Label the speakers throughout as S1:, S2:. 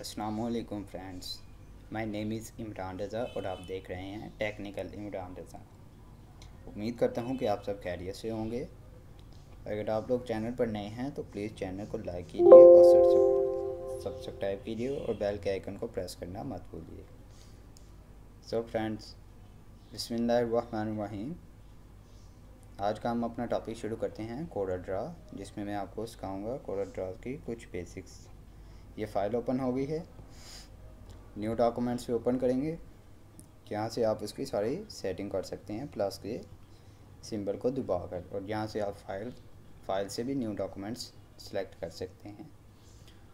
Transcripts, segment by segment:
S1: असलकुम friends my name is Imran Raza और आप देख रहे हैं टेक्निकल इमरान रज़ा उम्मीद करता हूँ कि आप सब खैरियत से होंगे। अगर आप लोग चैनल पर नए हैं तो प्लीज़ चैनल को लाइक कीजिए और सब्सक्राइब कीजिए और बेल के आइकन को प्रेस करना मत भूलिए। सो फ्रेंड्स बिसमीम आज का हम अपना टॉपिक शुरू करते हैं कोडर ड्रा जिसमें मैं आपको सिखाऊँगा कोडर ड्रा की कुछ बेसिक्स ये फ़ाइल ओपन हो गई है। न्यू डॉक्यूमेंट्स भी ओपन करेंगे। यहाँ से आप उसकी सारी सेटिंग कर सकते हैं प्लस के सिंबल को दबाकर और यहाँ से आप फ़ाइल फ़ाइल से भी न्यू डॉक्यूमेंट्स सेलेक्ट कर सकते हैं।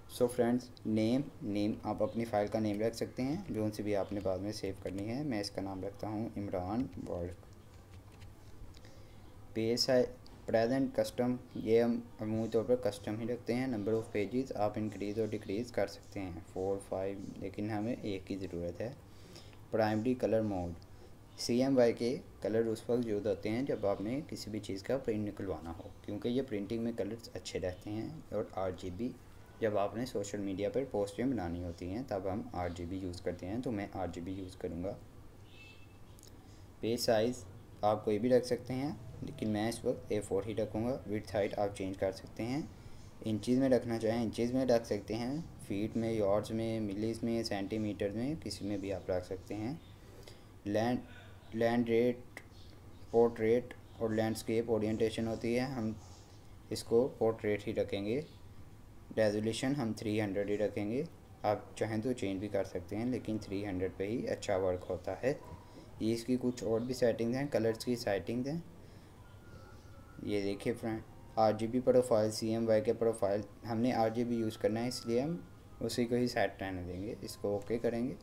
S1: सो फ्रेंड्स नेम नेम आप अपनी फ़ाइल का नेम रख सकते हैं, जो उनसे भी आपने बाद में सेव करनी है। मैं इसका नाम रखता हूँ, इमरान वर्क पेज है प्रेजेंट कस्टम ये हम अमूमी तौर पर कस्टम ही रखते हैं। नंबर ऑफ़ पेजेस आप इंक्रीज़ और डिक्रीज़ कर सकते हैं। फोर फाइव लेकिन हमें एक की ज़रूरत है। Primary colour mode C M Y के कलर उस वक्त यूज़ होते हैं, जब आपने किसी भी चीज़ का प्रिंट निकलवाना हो। क्योंकि ये प्रिंटिंग में कलर्स अच्छे रहते हैं और आठ जी बी जब आपने सोशल मीडिया पर पोस्टें बनानी होती हैं, तब हम आठ जी बी यूज़ करते हैं तो मैं आठ जी बी यूज़ करूँगा। पेज साइज़ आप कोई भी रख सकते हैं। लेकिन मैं इस वक्त ए फोर ही रखूँगा। विथ हाइट आप चेंज कर सकते हैं। इंचज़ में रखना चाहें इंचज़ में रख सकते हैं। फीट में यॉर्ड्स में मिलीज में सेंटीमीटर में, किसी में भी आप रख सकते हैं। लैंड लैंड रेट पोर्ट्रेट और लैंडस्केप ओरिएंटेशन होती है। हम इसको पोर्ट्रेट ही रखेंगे। रेजोल्यूशन हम थ्री हंड्रेड ही रखेंगे। आप चाहें तो चेंज भी कर सकते हैं, लेकिन थ्री हंड्रेड पर ही अच्छा वर्क होता है। ये इसकी कुछ और भी सेटिंग्स हैं कलर्स की सेटिंग्स हैं। ये देखिए friend R G B profile C M Y के प्रोफ़ाइल हमने आर जी बी यूज़ करना है, इसलिए हम उसी को ही सेट रहने देंगे। इसको ओके करेंगे।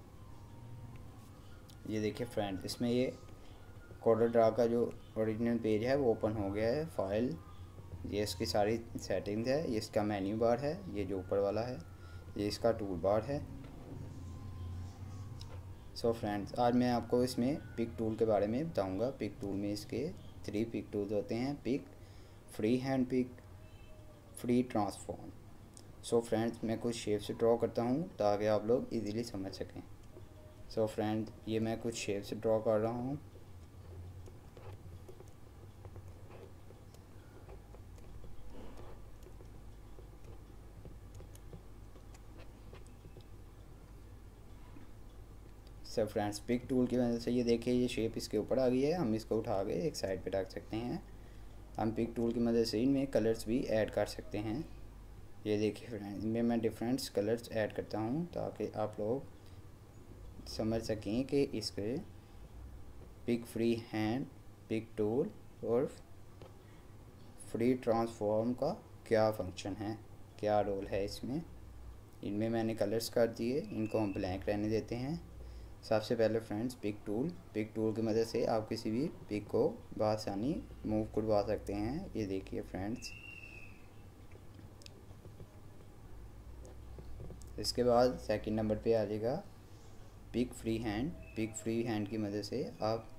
S1: ये देखिए फ्रेंड इसमें ये कोडर ड्रा का जो ओरिजिनल पेज है, वो ओपन हो गया है फ़ाइल ये इसकी सारी सेटिंग्स है, ये इसका मेन्यू बार है, ये जो ऊपर वाला है, ये इसका टूल बार है। सो so फ्रेंड्स आज मैं आपको इसमें पिक टूल के बारे में बताऊँगा। पिक टूल में इसके थ्री पिक टूल्स होते हैं। Pick free hand pick free transform so friends मैं कुछ शेप्स ड्रॉ करता हूँ ताकि आप लोग इजीली समझ सकें। सो so फ्रेंड्स ये मैं कुछ शेप से ड्रॉ कर रहा हूँ। सर फ्रेंड्स पिक टूल की वजह से ये देखिए, ये शेप इसके ऊपर आ गई है। हम इसको उठा के एक साइड पे रख सकते हैं। हम पिक टूल की मदद से इनमें कलर्स भी ऐड कर सकते हैं। ये देखिए फ्रेंड्स इनमें मैं डिफरेंट कलर्स ऐड करता हूँ ताकि आप लोग समझ सकें कि इसके pick free hand pick tool और फ्री ट्रांसफॉर्म का क्या फ़ंक्शन है, क्या रोल है इसमें। इनमें मैंने कलर्स कर दिए, इनको हम ब्लैंक रहने देते हैं। सबसे पहले friends pick tool pick tool की मदद से आप किसी भी पिक को बसानी मूव करवा सकते हैं। ये देखिए फ्रेंड्स इसके बाद सेकंड नंबर पे आ जाएगा pick free hand pick free hand की मदद से आप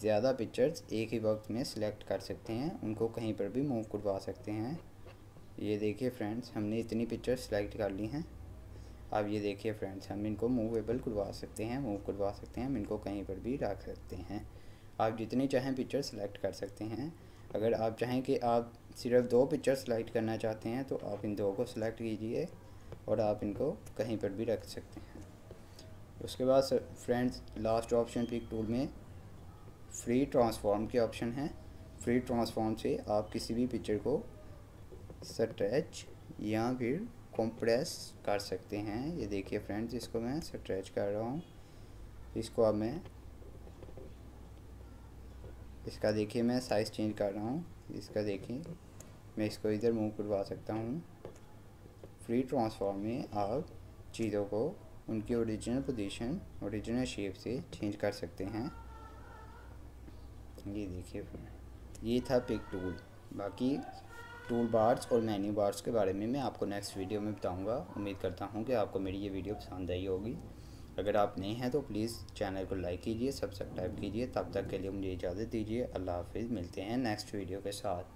S1: ज़्यादा पिक्चर्स एक ही वक्त में सिलेक्ट कर सकते हैं। उनको कहीं पर भी मूव करवा सकते हैं। ये देखिए फ्रेंड्स हमने इतनी पिक्चर्स सेलेक्ट कर ली हैं। अब ये देखिए फ्रेंड्स हम इनको मूवेबल करवा सकते हैं मूव करवा सकते हैं, हम इनको कहीं पर भी रख सकते हैं। आप जितनी चाहें पिक्चर सेलेक्ट कर सकते हैं। अगर आप चाहें कि आप सिर्फ़ दो पिक्चर सेलेक्ट करना चाहते हैं तो आप इन दो को सिलेक्ट कीजिए और आप इनको कहीं पर भी रख सकते हैं। उसके बाद friends last option pick tool में फ्री ट्रांसफॉर्म के ऑप्शन है। फ्री ट्रांसफॉर्म से आप किसी भी पिक्चर को स्ट्रेच या फिर कंप्रेस कर सकते हैं। ये देखिए फ्रेंड्स इसको मैं स्ट्रेच कर रहा हूँ। इसको अब मैं इसका देखिए मैं साइज़ चेंज कर रहा हूँ। इसका देखिए मैं इसको इधर मूव करवा सकता हूँ। फ्री ट्रांसफॉर्म में आप चीज़ों को उनकी ओरिजिनल पोजीशन ओरिजिनल शेप से चेंज कर सकते हैं। ये देखिए ये था पिक टूल बाकी टूल बार्स और मेन्यू बार्स के बारे में मैं आपको नेक्स्ट वीडियो में बताऊँगा। उम्मीद करता हूँ कि आपको मेरी ये वीडियो पसंद आई होगी। अगर आप नए हैं तो प्लीज़ चैनल को लाइक कीजिए सब्सक्राइब कीजिए। तब तक के लिए मुझे इजाज़त दीजिए। अल्लाह हाफिज़, मिलते हैं नेक्स्ट वीडियो के साथ।